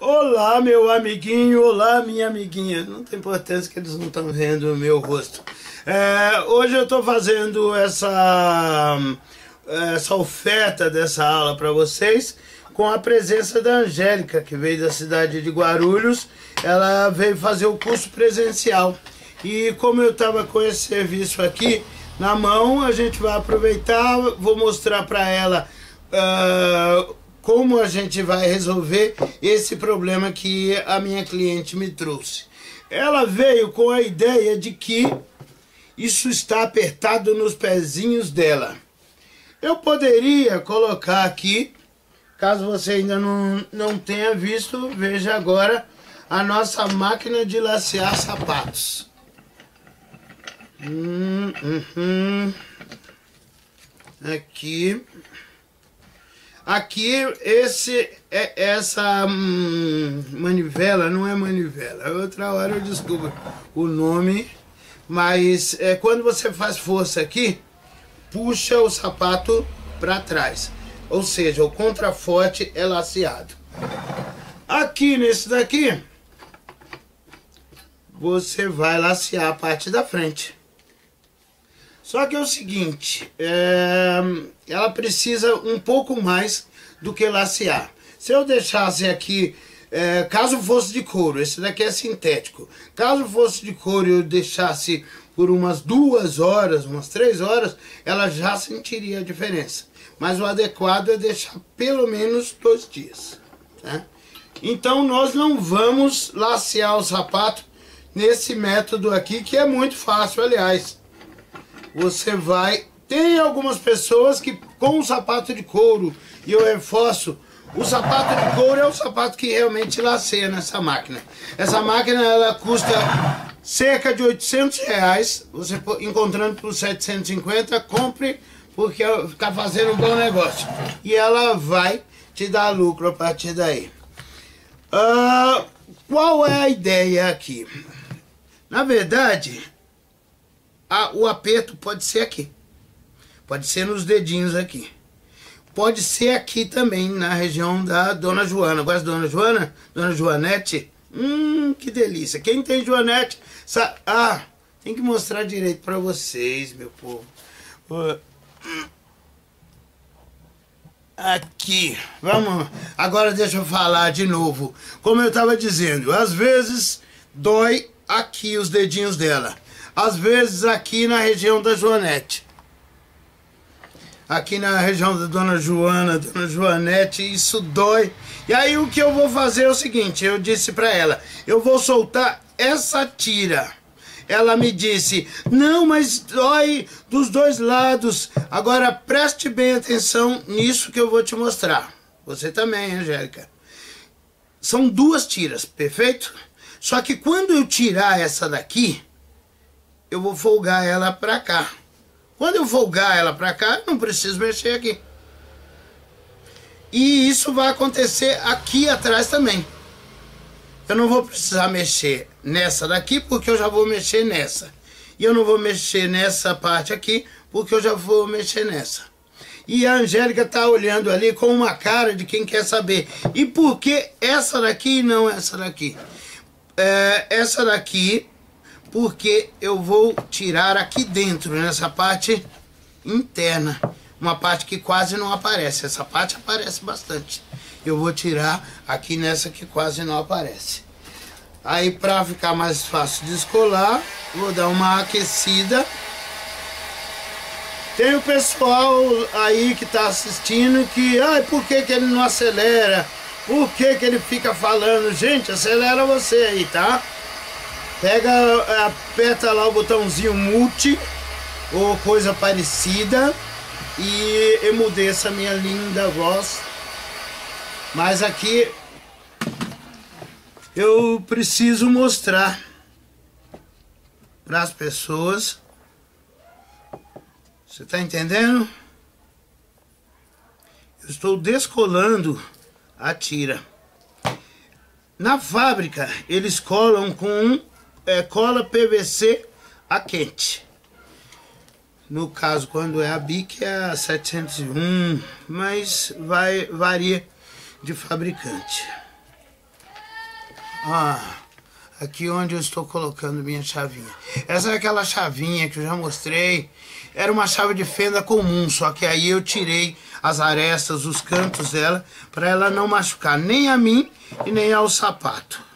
Olá, meu amiguinho, olá, minha amiguinha. Não tem importância que eles não estão vendo o meu rosto. É, hoje eu estou fazendo essa, essa oferta dessa aula para vocês com a presença da Angélica, que veio da cidade de Guarulhos. Ela veio fazer o curso presencial. E como eu estava com esse serviço aqui na mão, a gente vai aproveitar, vou mostrar para ela uh, como a gente vai resolver esse problema que a minha cliente me trouxe. Ela veio com a ideia de que isso está apertado nos pezinhos dela. Eu poderia colocar aqui, caso você ainda não, não tenha visto, veja agora a nossa máquina de lacear sapatos. Hum, hum, Aqui. Aqui, esse, é, essa hum, manivela não é manivela. Outra hora eu descubro o nome. Mas é, quando você faz força aqui, puxa o sapato para trás. Ou seja, o contraforte é laceado. Aqui nesse daqui, você vai lacear a parte da frente. Só que é o seguinte, é, ela precisa um pouco mais do que lacear. Se eu deixasse aqui, é, caso fosse de couro, esse daqui é sintético. Caso fosse de couro e eu deixasse por umas duas horas, umas três horas, ela já sentiria a diferença. Mas o adequado é deixar pelo menos dois dias. Né? Então nós não vamos lacear o sapato nesse método aqui, que é muito fácil, aliás você vai. Tem algumas pessoas que com o sapato de couro, e eu reforço, o sapato de couro é o sapato que realmente laceia nessa máquina. Essa máquina ela custa cerca de 800 reais. Você encontrando por 750, compre porque está fazendo um bom negócio. E ela vai te dar lucro a partir daí. Uh, qual é a ideia aqui? Na verdade, a, o aperto pode ser aqui. Pode ser nos dedinhos aqui. Pode ser aqui também, na região da Dona Joana. Da Dona Joana? Dona Joanete? Hum, que delícia. Quem tem Joanete, sabe... Ah, tem que mostrar direito para vocês, meu povo. Aqui, vamos. Agora deixa eu falar de novo. Como eu estava dizendo, às vezes dói aqui os dedinhos dela às vezes aqui na região da Joanete. Aqui na região da Dona Joana, Dona Joanete, isso dói. E aí o que eu vou fazer é o seguinte, eu disse para ela, eu vou soltar essa tira. Ela me disse, não, mas dói dos dois lados. Agora preste bem atenção nisso que eu vou te mostrar. Você também, Angélica. São duas tiras, perfeito? Só que quando eu tirar essa daqui, eu vou folgar ela para cá. Quando eu folgar ela para cá, não preciso mexer aqui. E isso vai acontecer aqui atrás também. Eu não vou precisar mexer nessa daqui, porque eu já vou mexer nessa. E eu não vou mexer nessa parte aqui, porque eu já vou mexer nessa. E a Angélica tá olhando ali com uma cara de quem quer saber. E por que essa daqui e não essa daqui? É, essa daqui porque eu vou tirar aqui dentro, nessa parte interna, uma parte que quase não aparece, essa parte aparece bastante. Eu vou tirar aqui nessa que quase não aparece. Aí para ficar mais fácil de escolar, vou dar uma aquecida. Tem o pessoal aí que está assistindo que, ai, por que, que ele não acelera? Por que, que ele fica falando? Gente, acelera você aí, tá? Pega, aperta lá o botãozinho multi ou coisa parecida e emudeça a minha linda voz. Mas aqui eu preciso mostrar para as pessoas. Você está entendendo? Eu estou descolando a tira. Na fábrica, eles colam com é, cola PVC a quente. No caso, quando é a BIC é a 701, mas vai, varia de fabricante. Ah, aqui onde eu estou colocando minha chavinha. Essa é aquela chavinha que eu já mostrei. Era uma chave de fenda comum, só que aí eu tirei as arestas, os cantos dela, para ela não machucar nem a mim e nem ao sapato.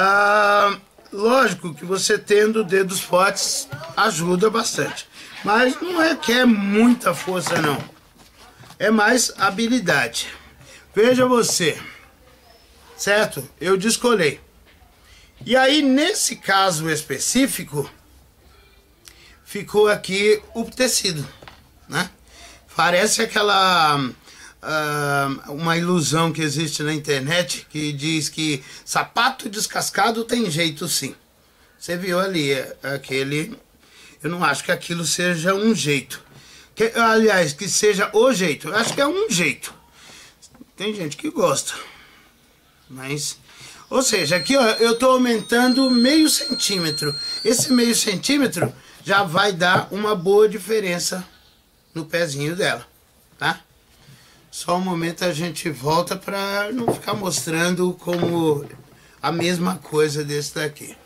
Ah, lógico que você tendo dedos fortes ajuda bastante. Mas não é que é muita força não. É mais habilidade. Veja você. Certo? Eu descolei. E aí, nesse caso específico, ficou aqui o tecido, né? Parece aquela uh, uma ilusão que existe na internet que diz que sapato descascado tem jeito sim. Você viu ali aquele eu não acho que aquilo seja um jeito. Que, aliás, que seja o jeito. Eu acho que é um jeito. Tem gente que gosta. Mas. Ou seja, aqui ó, eu estou aumentando meio centímetro. Esse meio centímetro já vai dar uma boa diferença no pezinho dela, tá? Só um momento a gente volta para não ficar mostrando como a mesma coisa desse daqui.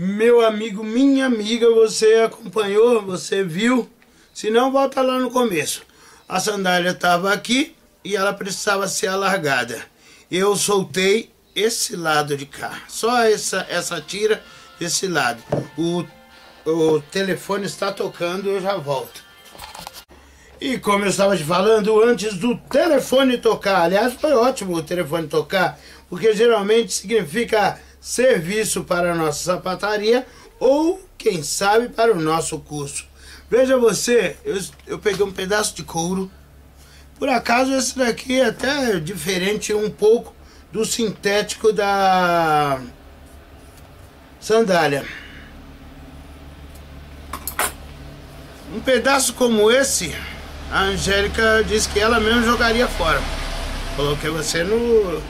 Meu amigo, minha amiga, você acompanhou, você viu? Se não, volta lá no começo. A sandália estava aqui e ela precisava ser alargada. Eu soltei esse lado de cá, só essa, essa tira desse lado. O, o telefone está tocando, eu já volto. E como eu estava te falando, antes do telefone tocar, aliás, foi ótimo o telefone tocar, porque geralmente significa serviço para a nossa sapataria ou, quem sabe, para o nosso curso. Veja você, eu, eu peguei um pedaço de couro. Por acaso esse daqui é até diferente um pouco do sintético da sandália. Um pedaço como esse, a Angélica disse que ela mesmo jogaria fora. Coloquei você no,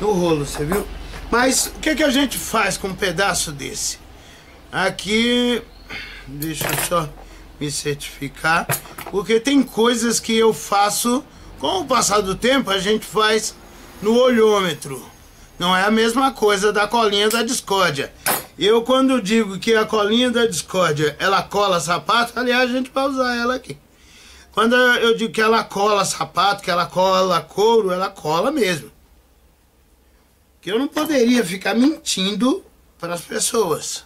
no rolo, você viu? Mas o que, que a gente faz com um pedaço desse? Aqui, deixa eu só me certificar, porque tem coisas que eu faço, com o passar do tempo, a gente faz no olhômetro. Não é a mesma coisa da colinha da discórdia. Eu, quando digo que a colinha da discórdia, ela cola sapato, aliás, a gente vai usar ela aqui. Quando eu digo que ela cola sapato, que ela cola couro, ela cola mesmo que eu não poderia ficar mentindo para as pessoas.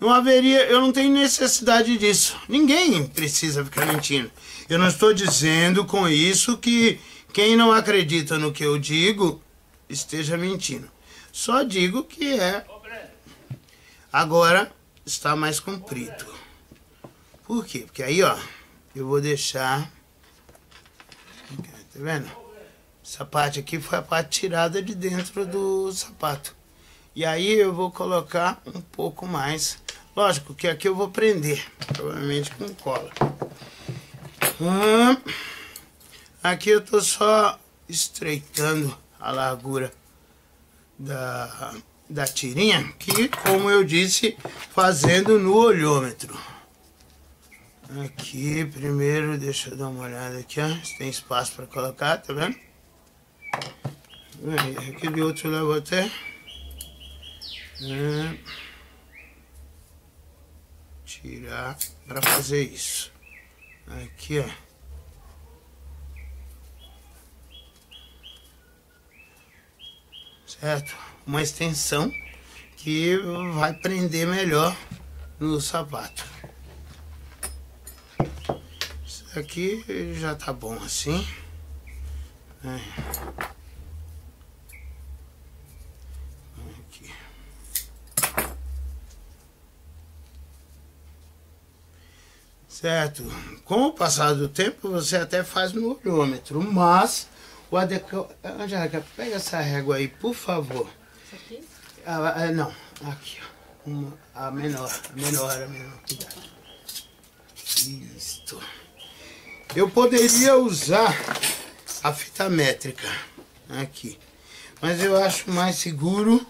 Não haveria, eu não tenho necessidade disso. Ninguém precisa ficar mentindo. Eu não estou dizendo com isso que quem não acredita no que eu digo esteja mentindo. Só digo que é. Agora está mais comprido. Por quê? Porque aí, ó, eu vou deixar. Tá vendo? Essa parte aqui foi a parte tirada de dentro do sapato. E aí eu vou colocar um pouco mais. Lógico que aqui eu vou prender, provavelmente com cola. Hum, aqui eu tô só estreitando a largura da, da tirinha, que como eu disse, fazendo no olhômetro. Aqui primeiro, deixa eu dar uma olhada aqui, ó, se tem espaço para colocar, tá vendo? Aqui de outro lado até. É, tirar para fazer isso. Aqui, ó. Certo? Uma extensão que vai prender melhor no sapato. Isso aqui já tá bom assim. É. Certo? Com o passar do tempo, você até faz no olhômetro, mas o adequado... Angélica, pega essa régua aí, por favor. Isso aqui? Ah, ah, não, aqui, ó. Uma, a menor, a menor, a menor, cuidado. Isto. Eu poderia usar a fita métrica aqui, mas eu acho mais seguro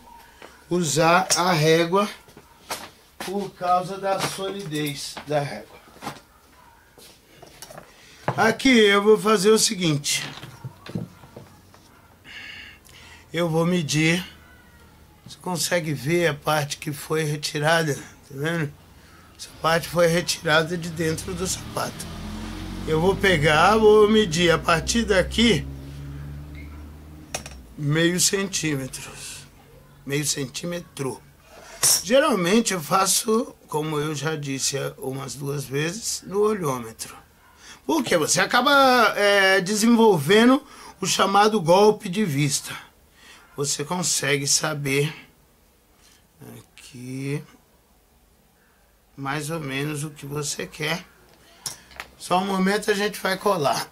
usar a régua por causa da solidez da régua. Aqui eu vou fazer o seguinte. Eu vou medir. Você consegue ver a parte que foi retirada, tá vendo? Essa parte foi retirada de dentro do sapato. Eu vou pegar, vou medir a partir daqui meio centímetro. Meio centímetro. Geralmente eu faço, como eu já disse umas duas vezes, no olhômetro. Porque você acaba é, desenvolvendo o chamado golpe de vista. Você consegue saber aqui mais ou menos o que você quer. Só um momento a gente vai colar.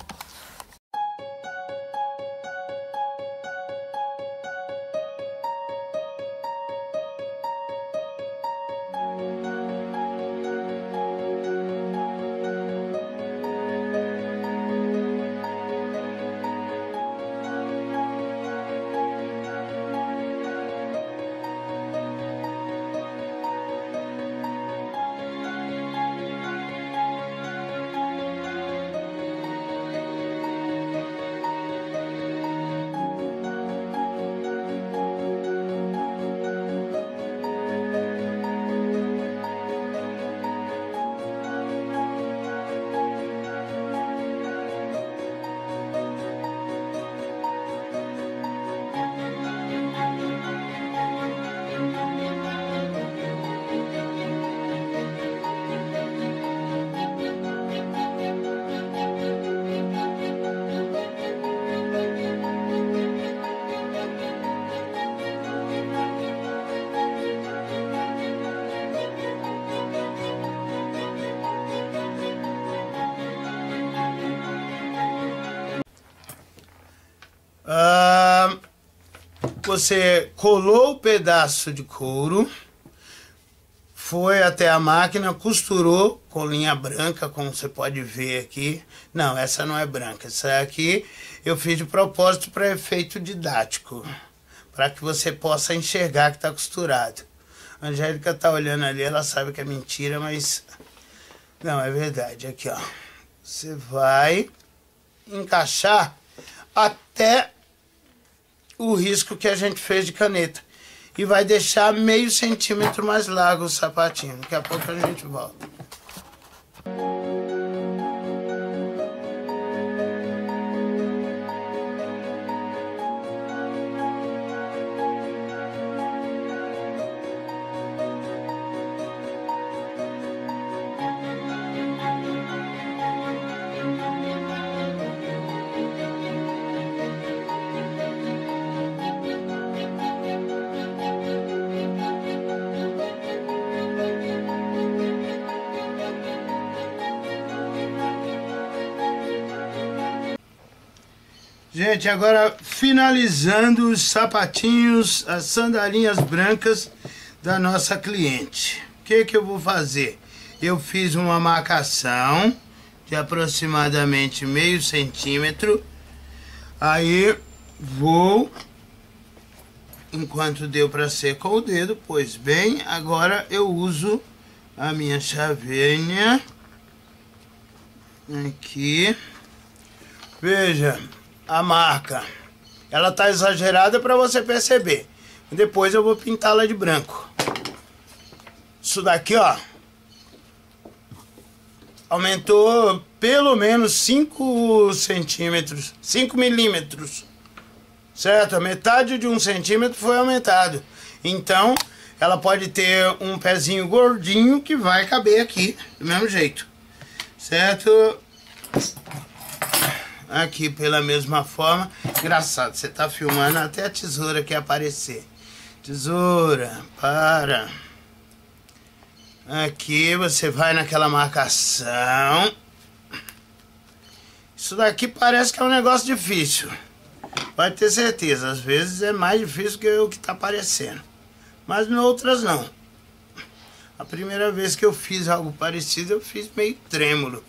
Você colou o pedaço de couro, foi até a máquina, costurou com linha branca, como você pode ver aqui. Não, essa não é branca, essa aqui eu fiz de propósito para efeito didático, para que você possa enxergar que está costurado. A Angélica está olhando ali, ela sabe que é mentira, mas não, é verdade. Aqui, ó. Você vai encaixar até o risco que a gente fez de caneta. E vai deixar meio centímetro mais largo o sapatinho. Daqui a pouco a gente volta. Gente, agora finalizando os sapatinhos, as sandalinhas brancas da nossa cliente. O que que eu vou fazer? Eu fiz uma marcação de aproximadamente meio centímetro. Aí vou, enquanto deu para ser com o dedo, pois bem, agora eu uso a minha chavinha aqui. Veja, a marca. Ela tá exagerada para você perceber. Depois eu vou pintá-la de branco. Isso daqui, ó. Aumentou pelo menos 5 centímetros, 5 milímetros. Certo? A metade de um centímetro foi aumentado. Então, ela pode ter um pezinho gordinho que vai caber aqui, do mesmo jeito. Certo? Aqui pela mesma forma. Engraçado, você tá filmando até a tesoura quer aparecer. Tesoura, para. Aqui você vai naquela marcação. Isso daqui parece que é um negócio difícil. Pode ter certeza, às vezes é mais difícil que o que está parecendo. Mas em outras não. A primeira vez que eu fiz algo parecido, eu fiz meio trêmulo.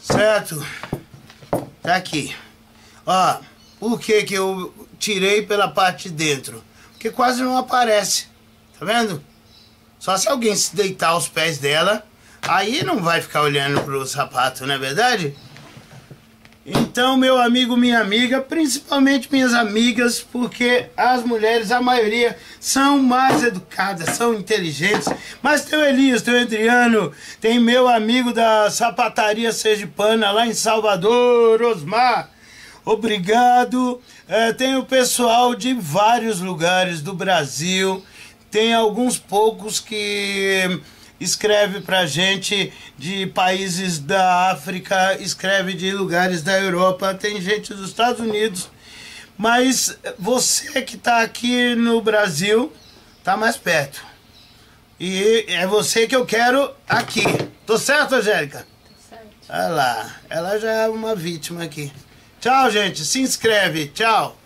Certo? Tá aqui. Ó, por que que eu tirei pela parte de dentro? Porque quase não aparece. Tá vendo? Só se alguém se deitar aos pés dela, aí não vai ficar olhando pro sapato, não é verdade? Então, meu amigo, minha amiga, principalmente minhas amigas, porque as mulheres, a maioria, são mais educadas, são inteligentes. Mas tem o Elias, tem o Adriano, tem meu amigo da sapataria Sergipana lá em Salvador, Osmar. Obrigado. É, tem o pessoal de vários lugares do Brasil. Tem alguns poucos que escreve pra gente de países da África, escreve de lugares da Europa, tem gente dos Estados Unidos. Mas você que está aqui no Brasil, tá mais perto. E é você que eu quero aqui. Tô certo, Angélica? Tô certo. Olha lá, ela já é uma vítima aqui. Tchau, gente. Se inscreve. Tchau.